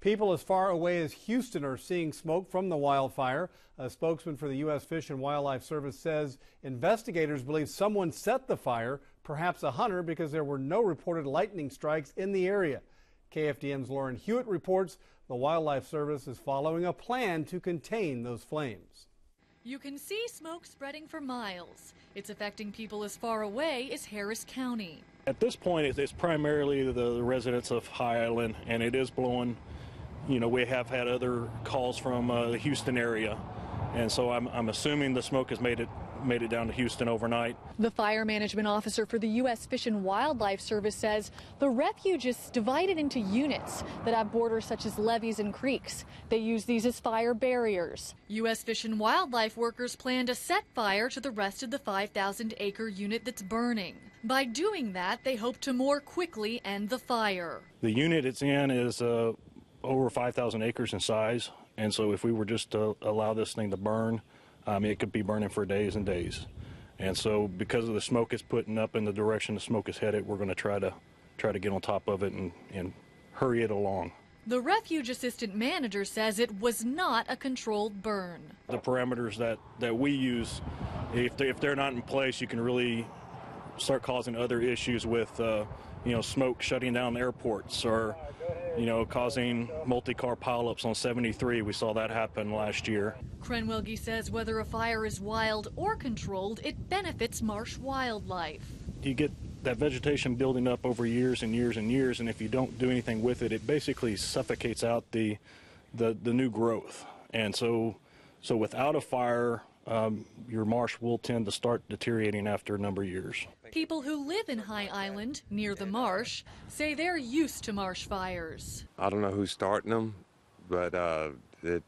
People as far away as Houston are seeing smoke from the wildfire. A spokesman for the U.S. Fish and Wildlife Service says investigators believe someone set the fire, perhaps a hunter, because there were no reported lightning strikes in the area. KFDM's Lauren Huet reports the Wildlife Service is following a plan to contain those flames. You can see smoke spreading for miles. It's affecting people as far away as Harris County. At this point, it's primarily the residents of High Island, and it is blowing you know, we have had other calls from uh, the Houston area, and so I'm, I'm assuming the smoke has made it made it down to Houston overnight. The fire management officer for the U.S. Fish and Wildlife Service says the refuge is divided into units that have borders such as levees and creeks. They use these as fire barriers. U.S. Fish and Wildlife workers plan to set fire to the rest of the 5,000 acre unit that's burning. By doing that, they hope to more quickly end the fire. The unit it's in is uh, over 5,000 acres in size, and so if we were just to allow this thing to burn, um, it could be burning for days and days. And so, because of the smoke it's putting up in the direction the smoke is headed, we're going to try to try to get on top of it and, and hurry it along. The refuge assistant manager says it was not a controlled burn. The parameters that, that we use, if, they, if they're not in place, you can really start causing other issues with, uh, you know, smoke shutting down airports or you know, causing multi-car pileups on 73. We saw that happen last year. Crenwelge says whether a fire is wild or controlled, it benefits marsh wildlife. You get that vegetation building up over years and years and years, and if you don't do anything with it, it basically suffocates out the the, the new growth. And so, so without a fire, um, your marsh will tend to start deteriorating after a number of years. People who live in High Island, near the marsh, say they're used to marsh fires. I don't know who's starting them, but uh, it,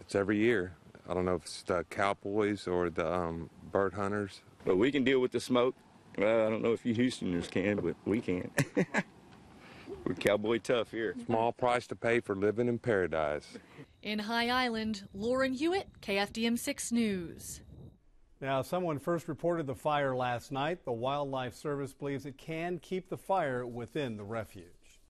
it's every year. I don't know if it's the cowboys or the um, bird hunters. But we can deal with the smoke. Well, I don't know if you Houstoners can, but we can. We're cowboy tough here. Small price to pay for living in paradise. In High Island, Lauren Huet, KFDM 6 News. Now, someone first reported the fire last night. The Wildlife Service believes it can keep the fire within the refuge.